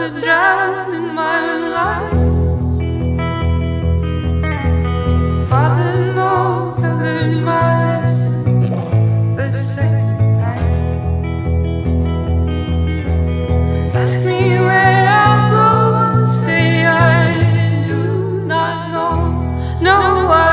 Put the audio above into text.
as I drown in my own lies. Father knows I learned my lesson the second time. Ask me where I go, say I do not know. No, I